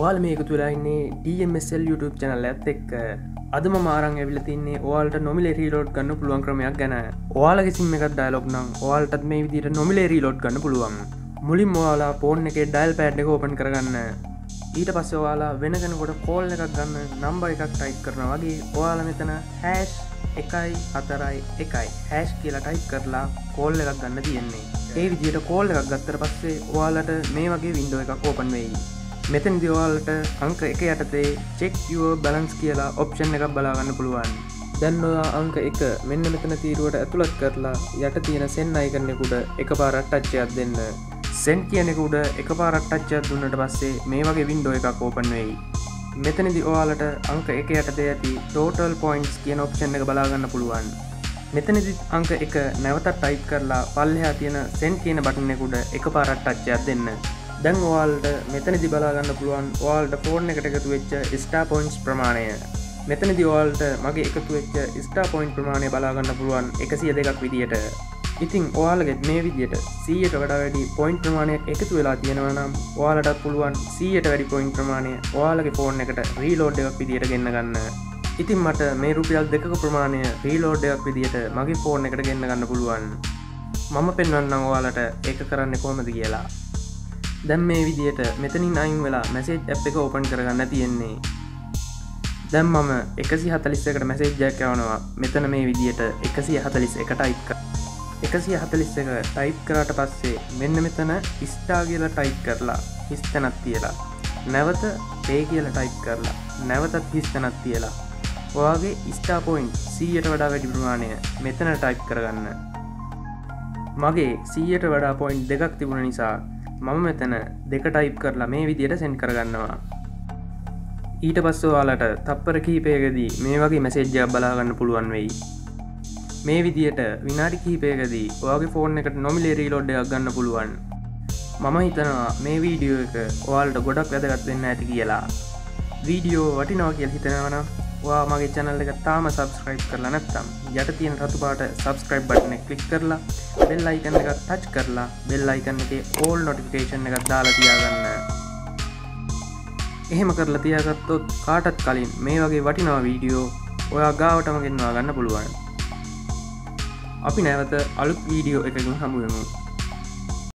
ඔයාල මේක තුලාන්නේ DMSL YouTube චැනල් ඇත් එක්ක. අදම මාරං ඇවිල තින්නේ ඕල්ට නොමිලේරී ලෝඩ් ගන්න පුළුවන් ක්‍රමයක් ගැන. ඕයාලගේ සිම එකක් ඩයිලොක් නම් ඕල්ටත් මේ විදිට නොමිලේරී ලෝඩ් ගන්න පුළුවන්. මුලින් ඔයාලා පෝර්න් එක ඩයිල් පෑඩ් එක ඕපන් කරගන්න. ඊට පස්ස ඔයාලා වෙනගෙනකොට කෝල් එකක් ගන්න නම්බ එකක් ටයි් කරන වගේ ඔයාල මෙතන හැෂ් එකයි අතරයි එකයි. හැෂ් කියලා ටයි් කරලා කෝල් එකක් ගන්න තියෙන්නේ. ඒ විදියට කෝල් එකක් ගත්තර පස්සේ ඔයාලට මේ වගේ වින්ඩෝ එකක් ඕපන් වෙයි. මෙතන දිවාලට අංක එක යටතේ චෙක්ෝ බලන්ස් කියලා ඔප්ෂන් එකක් බලාගන්න පුළුවන්. දැන් ඔයා අංක එක මෙන්න මෙතන තීරුවට ඇතුළත් කරලා යට තියෙන සෙන් අයිකරනෙකුට එක පාරට ටච්චයක් දෙන්න. සෙන් කියනෙකුට එක පාරට ටච්චයක් දුන්නට පස්සේ මේ වගේ වින්ඩෝ එකක් ඕපන් වෙයි. මෙතනදි ඔයාලට අංක එක යටතේ ඇති ටෝටල් පොයින්ස් කියන ඔප්ෂන් එක බලාගන්න පුළුවන්. මෙතනදි අංක එක නැවතත් ටයිප් කරලා පල්ලෙහා තියෙන සෙන් කියන බටන්නෙකුට එක පාරට ටච්චයක් දෙන්න දැන් ඔවාල්ට මෙතනදි බලාගන්න පුළුවන් ඔයාල්ට ෆෝර්න් එකට එකතු වෙච්ච ස්ටා පොයින්ස් ප්‍රමාණය. මෙතන දිවාල්ට මගේ එකතු වෙච්ච ස්ටා පොයින්් ප්‍රමාණය බලාගන්න පුළුවන් එකසිය දෙකක් විදියට. ඉතිං ඔයාලගෙත් මේ විදියට සීයට වඩා වැඩි පොයින්් ප්‍රමාණය එකතු වෙලා තියෙනවනම් ඔයාලටත් පුළුවන් සීයට වැඩි පොයින්් ප්‍රමාණය ඔයාලගේ ෆෝර්න් එකට රීලෝඩ් එකක් විදියට ගෙන්න්න ගන්න. ඉතින් මට මේ රුපියල් දෙක ප්‍රමාණය රීලෝඩ්ඩයක් විදියට මගේ ෆෝර්න් එකට ගෙන්න්න ගන්න පුළුවන්. මම පෙන්වන්න ඔයාලට ඒක කරන්න කොහොමද කියලා. දැම් මේ විදියට මෙතනින් අයින් වෙලා මැසේජ් ඇ් එක ඕපන් කරගන්න තියෙන්නේ. දැම් මම එකසි හතලිස්සකට මැසේජ්ජයක් යවනවා. මෙතන මේ විදියට එකසිය හතලිස් එක ටයිප් එකසිය හතලිස්ස එක ටයිප් කරට පස්සේ මෙන්න මෙතන ඉස්ටා කියල ටයිප් කරලා හිස්තැනත් තියලා නැවත පේ කියල ටයිප් කරලා නැවතත් හිස්තැනත් තියලා ඔයාගේ ස්ටා පොයින්් සීයට වඩා වැඩි ප්‍රමාණය මෙතන ටයිප් කරගන්න. මගේ සීයට වඩා පොයින්් දෙකක් තිබුණ නිසා මම මෙතන දෙක ටයිප් කරලා මේ විදියට සෙන් කරගන්නවා. ඊට පස්සවාලට තප්පර කීපයකදී මේ වගේ මැසේජ්ජයක් බලාගන්න පුළුවන් වෙයි. මේ විදියට විනාඩි කීපයකදී ඔයාගේ ෆෝන් එකට නොමිලේරී ලොඩ්ඩයක් ගන්න පුළුවන්. මම හිතනවා මේ වීඩියෝ එක ඔයාල්ට ගොඩක් වැදගත් වෙන්න ඇති කියලා. වීඩියෝ වටිනවා කියල් හිතනවනම් වා මගේ චැනල් එක තාම සබස්ක්‍රයිබ් කරලා නැත්තම් යට තියෙන රතුපාට සබස්ක්‍රයිබ් බටන කලික් කරලා බෙල් අයිකන්න එක ටච් කරලා බෙල් අයිකන්න එක ඕල් නොටිෆිකේෂන් එකක් දාලා තියාගන්න. එහෙම කරලා තියාගත්තොත් කාටත් කලින් මේ වගේ වටිනවා වීඩියෝ ඔයා ගාවටම ගෙන්වා ගන්න පුළුවන්. අපි නැවත අලුත් වීඩියෝ එකකින් හමුුවමු